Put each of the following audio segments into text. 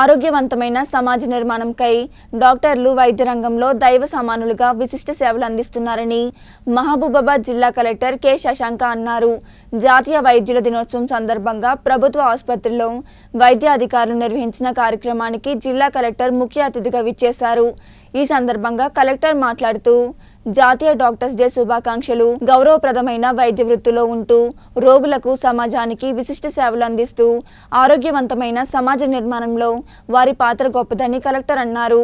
ఆరోగ్యవంతమైన సమాజ నిర్మాణంకై డాక్టర్లు వైద్య రంగంలో దైవ సమానులుగా విశిష్ట సేవలు అందిస్తున్నారని మహబూబాబాద్ జిల్లా కలెక్టర్ కె శశాంక అన్నారు. జాతీయ వైద్యుల దినోత్సవం సందర్భంగా ప్రభుత్వ ఆసుపత్రిలో వైద్య అధికారులు నిర్వహించిన కార్యక్రమానికి జిల్లా కలెక్టర్ ముఖ్య అతిథిగా విచ్చేశారు. ఈ సందర్భంగా కలెక్టర్ మాట్లాడుతూ జాతీయ డాక్టర్స్ డే శుభాకాంక్షలు. గౌరవప్రదమైన వైద్య వృత్తిలో ఉంటూ రోగులకు సమాజానికి విశిష్ట సేవలు అందిస్తూ ఆరోగ్యవంతమైన సమాజ నిర్మాణంలో వారి పాత్ర గొప్పదని కలెక్టర్ అన్నారు.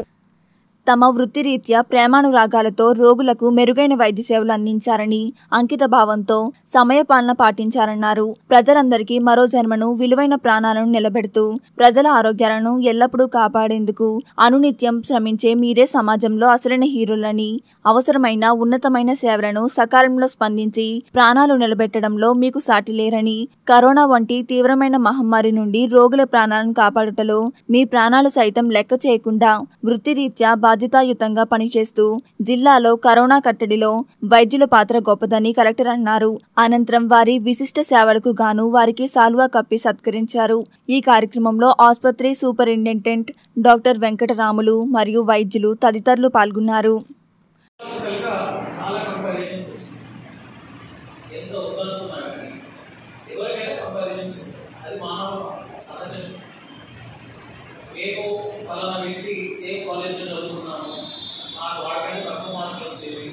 తమ వృత్తిరీత్యా ప్రేమానురాగాలతో రోగులకు మెరుగైన వైద్య సేవలు అందించారని అంకిత భావంతో సమయపాలన పాటించారన్నారు. ప్రజలందరికీ మరో జన్మను విలువైన ప్రాణాలను నిలబెడుతూ ప్రజల ఆరోగ్యాలను ఎల్లప్పుడూ కాపాడేందుకు అనునిత్యం శ్రమించే మీరే సమాజంలో అసలైన హీరోలని అవసరమైన ఉన్నతమైన సేవలను సకాలంలో స్పందించి ప్రాణాలు నిలబెట్టడంలో మీకు సాటి లేరని కరోనా వంటి తీవ్రమైన మహమ్మారి నుండి రోగుల ప్రాణాలను కాపాడుటలో మీ ప్రాణాలు సైతం లెక్క చేయకుండా వృత్తిరీత్యా బాధ్యతాయుతంగా పనిచేస్తూ జిల్లాలో కరోనా కట్టడిలో వైద్యుల పాత్ర గొప్పదని కలెక్టర్ అన్నారు. అనంతరం వారి విశిష్ట సేవలకు గాను వారికి సాల్వా కప్పి సత్కరించారు. ఈ కార్యక్రమంలో ఆసుపత్రి సూపరింటెండెంట్ డాక్టర్ వెంకటరాములు మరియు వైద్యులు తదితరులు పాల్గొన్నారు. ఎంత ఎవరికైనా కంపారిజన్స్ అది మానవ సహజం. మేము పలానా వ్యక్తి సేమ్ కాలేజ్లో చదువుకున్నాము నాకు వాడికైనా తక్కువ మార్కులు వచ్చేవి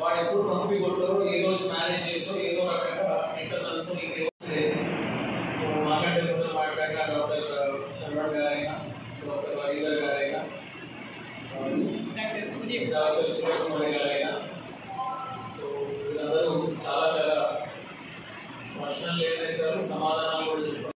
వాడు ఎప్పుడు పంపి కొట్టారో ఏ రోజు మేనేజ్ చేసో ఏదో రకంగా ఇంటర్నల్స్ ఇంకేమో సో మాకంటే ముందు మాట్లాడిన డాక్టర్ శర్మ గారైనా డాక్టర్ రవీందర్ గారైనా డాక్టర్ సూర్యకుమారి గారైనా సో వీళ్ళందరూ చాలా చాలా ప్రశ్నలు ఏదైతే సమాధానాలు కూడా చెప్పారు